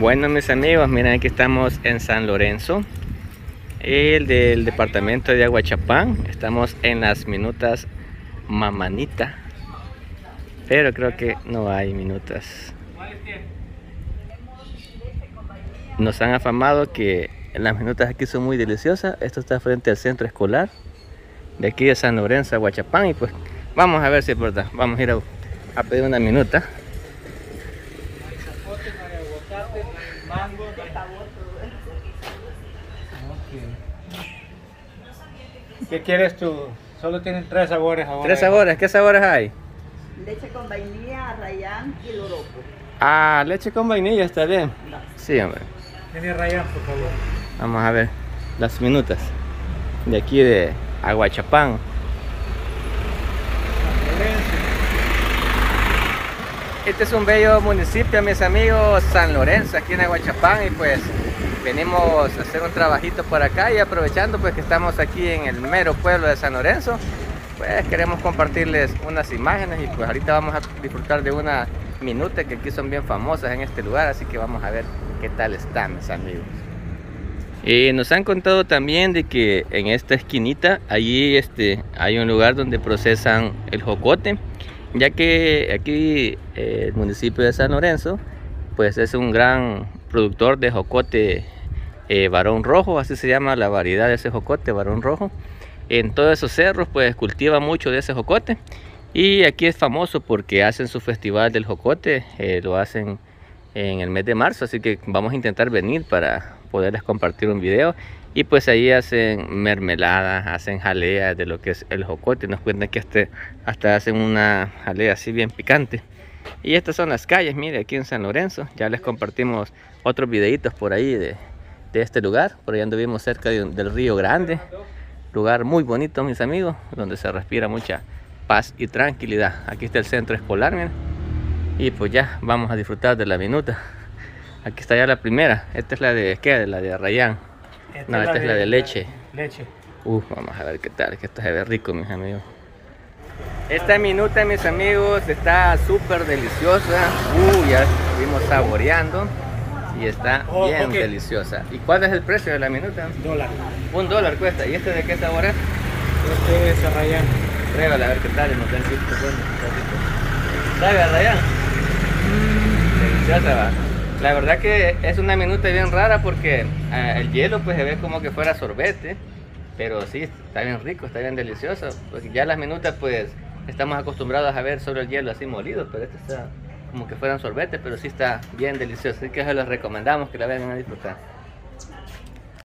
Bueno mis amigos, miren aquí estamos en San Lorenzo El del departamento de Aguachapán. Estamos en las minutas Mamanita Pero creo que no hay minutas. Nos han afamado que las minutas aquí son muy deliciosas. Esto está frente al centro escolar De aquí de San Lorenzo, Aguachapán Y pues vamos a ver si es verdad. Vamos a ir a pedir una minuta ¿Qué quieres tú? Solo tienen tres sabores ahora. ¿Tres sabores? ¿Qué sabores hay? Leche con vainilla, rayán y loroco. Ah, leche con vainilla está bien. Sí, hombre. Tiene rayán, por favor. Vamos a ver las minutas de aquí de Aguachapán. Este es un bello municipio, mis amigos, San Lorenzo, aquí en Aguachapán y pues venimos a hacer un trabajito por acá y aprovechando pues que estamos aquí en el mero pueblo de San Lorenzo, pues queremos compartirles unas imágenes y pues ahorita vamos a disfrutar de una minuta que aquí son bien famosas en este lugar, así que vamos a ver qué tal están mis amigos. Y nos han contado también de que en esta esquinita, allí este, hay un lugar donde procesan el jocote ya que aquí eh, el municipio de San Lorenzo pues es un gran productor de jocote eh, varón rojo, así se llama la variedad de ese jocote varón rojo. En todos esos cerros pues cultiva mucho de ese jocote y aquí es famoso porque hacen su festival del jocote, eh, lo hacen en el mes de marzo, así que vamos a intentar venir para poderles compartir un video y pues ahí hacen mermelada, hacen jalea de lo que es el jocote. Nos cuentan que hasta, hasta hacen una jalea así bien picante. Y estas son las calles, mire, aquí en San Lorenzo. Ya les compartimos otros videitos por ahí de, este lugar. Por ahí anduvimos cerca del Río Grande. Lugar muy bonito, mis amigos, donde se respira mucha paz y tranquilidad. Aquí está el centro escolar, miren. Y pues ya vamos a disfrutar de la minuta. Aquí está ya la primera. Esta es la de, ¿qué? La de Rayán no, esta es la de leche. Leche. Uf, vamos a ver qué tal, que esto se ve rico, mis amigos. Esta minuta, mis amigos, está súper deliciosa. Uy, ya estuvimos saboreando. Y está oh, bien deliciosa. ¿Y cuál es el precio de la minuta? Un dólar. Un dólar cuesta. ¿Y este de qué sabor es? Este es arrayán. Pruébala a ver qué tal. Nos den ¿Sabe arrayán? Mm. Deliciosa va. La verdad que es una minuta bien rara porque eh, el hielo pues se ve como que fuera sorbete, pero sí, está bien rico, está bien delicioso. Porque ya las minutas pues estamos acostumbrados a ver sobre el hielo así molido, pero este está como que fueran sorbete, pero sí está bien delicioso. Así que se los recomendamos que la vengan a disfrutar.